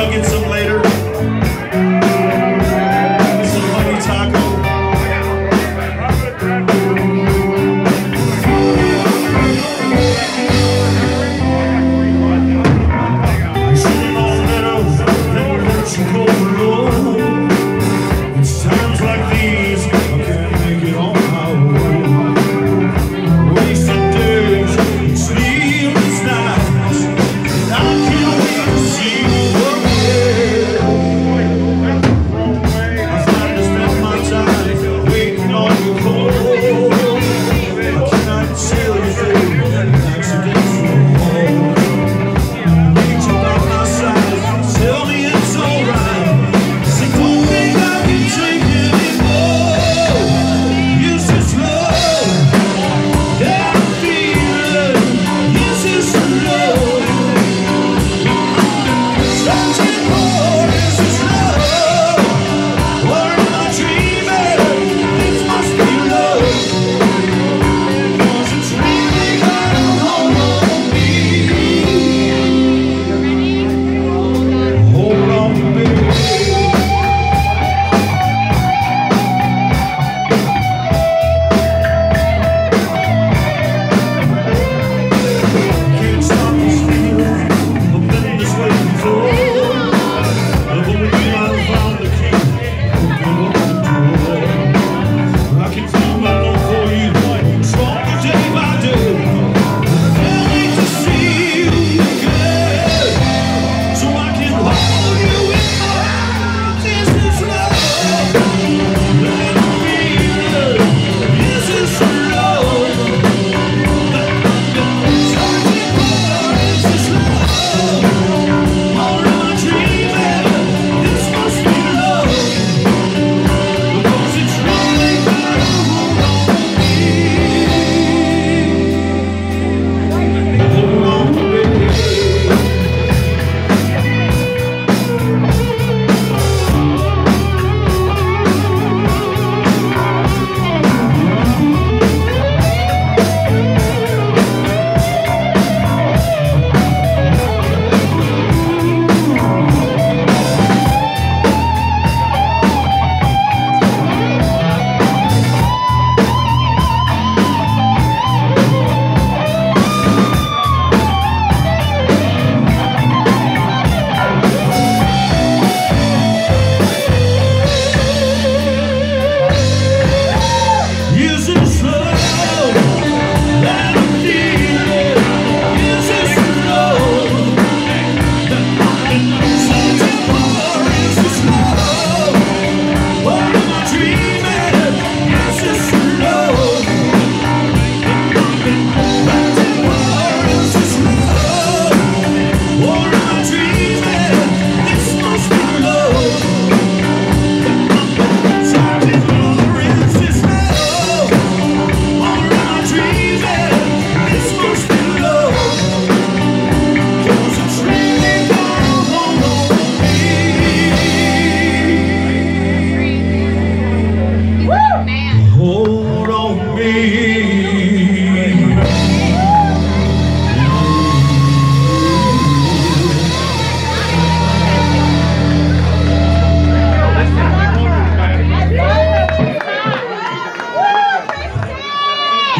nuggets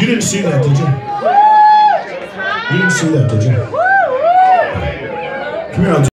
You didn't see that, did you? You didn't see that, did you? Come here.